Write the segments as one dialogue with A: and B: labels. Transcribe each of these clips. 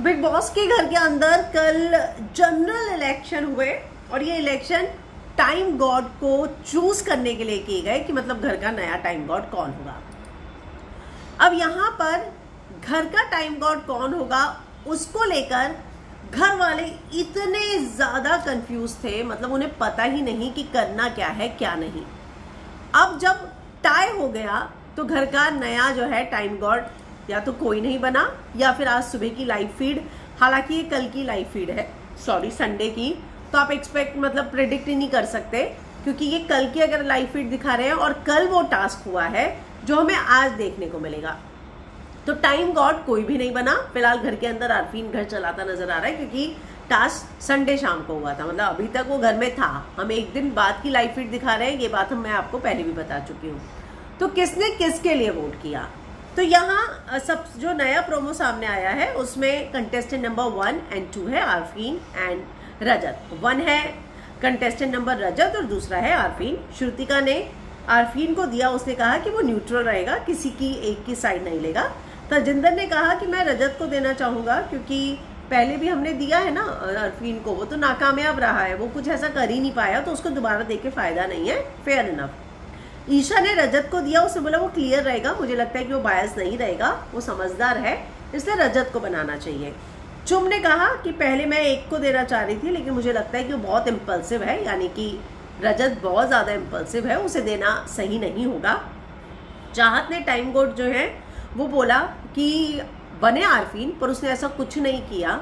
A: Big boss के घर के अंदर कल जनरल इलेक्शन हुए और ये इलेक्शन टाइम गॉड को चूज़ करने के लिए किए गए कि मतलब घर का नया टाइम गॉड कौन होगा। अब यहाँ पर घर का टाइम गॉड कौन होगा, उसको लेकर घर वाले इतने ज़्यादा कंफ्यूज थे मतलब उन्हें पता ही नहीं कि करना क्या है, क्या नहीं। अब जब टाई हो गया तो घर का नया जो है टाइम गॉड या तो कोई नहीं बना, या फिर आज सुबह की लाइव फ़ीड हालाँकि ये कल की लाइव फ़ीड है सॉरी संडे की तो आप एक्सपेक्ट मतलब प्रिडिक्ट ही नहीं कर सकते, क्योंकि ये कल की अगर लाइव फ़ीड दिखा रहे हैं और कल वो टास्क हुआ है, जो हमें आज देखने को मिलेगा। तो टाइम गॉड कोई भी नहीं बना, फ़िलहाल घर के अंदर आरफीन घर चलाता नज़र आ रहा है, क्योंकि टास्क संडे शाम को हुआ था मतलब अभी तक वो घर में था। हम एक दिन बाद की लाइव फ़ीड दिखा रहे हैं, ये बात हम मैं आपको पहले भी बता चुकी हूँ। तो किसने किसके लिए वोट किया? तो यहाँ सब जो नया प्रोमो सामने आया है, उसमें contestant number one and two है आरफीन एंड रजत। वन है कंटेस्टेंट नंबर रजत और दूसरा है आरफीन। श्रुतिका ने आरफीन को दिया, उसने कहा कि वो न्यूट्रल रहेगा, किसी की एक की साइड नहीं लेगा। तजिंदर ने कहा कि मैं रजत को देना चाहूँगा, क्योंकि पहले भी हमने दिया है ना अरफीन को। वो तो नाकामयाब रहा है, वो कुछ ऐसा कर ही नहीं पाया तो उसको दोबारा देके फ़ायदा नहीं है। फेयर इनफ ईशा ने रजत को दिया उसने बोला वो क्लियर रहेगा, मुझे लगता है कि वो बायस नहीं रहेगा, वो समझदार है, इसलिए रजत को बनाना चाहिए। चुम ने कहा कि पहले मैं एक को देना चाह रही थी, लेकिन मुझे लगता है कि वो बहुत इम्पल्सिव है, यानी कि रजत बहुत ज़्यादा इम्पल्सिव है, उसे देना सही नहीं होगा। चाहत ने टाइम गोड जो है, वो बोला कि बने आरफीन, पर उसने ऐसा कुछ नहीं किया,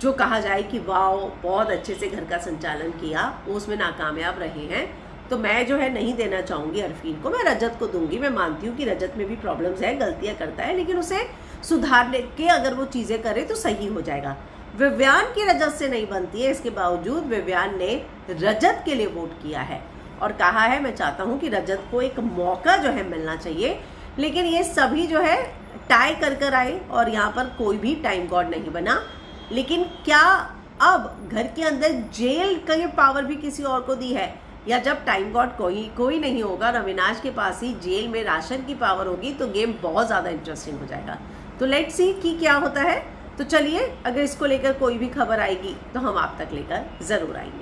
A: जो कहा जाए कि वाह बहुत अच्छे से घर का संचालन किया, वो उसमें नाकामयाब रहे हैं। तो मैं जो है नहीं देना चाहूँगी अरफीन को। मैं रजत को दूँगी। मैं मानती हूँ कि रजत में भी प्रॉब्लम्स है, गलतियाँ करता है, लेकिन उसे सुधारने के अगर वो चीज़ें करे तो सही हो जाएगा। विव्यान की रजत से नहीं बनती है। इसके बावजूद विव्यान ने रजत के लिए वोट किया है और कहा है, मैं चाहता हूँ कि रजत को एक मौका जो है मिलना चाहिए, लेकिन ये सभी जो है टाई कर कर आए और यहाँ पर कोई भी टाइम गॉड नहीं बना। लेकिन क्या अब घर के अंदर जेल का ये पावर भी किसी और को दी है? या जब टाइम गॉड कोई कोई नहीं होगा रविनाश के पास ही जेल में राशन की पावर होगी तो गेम बहुत ज़्यादा इंटरेस्टिंग हो जाएगा। तो लेट सी कि क्या होता है। तो चलिए, अगर इसको लेकर कोई भी खबर आएगी तो हम आप तक लेकर ज़रूर आएँगे।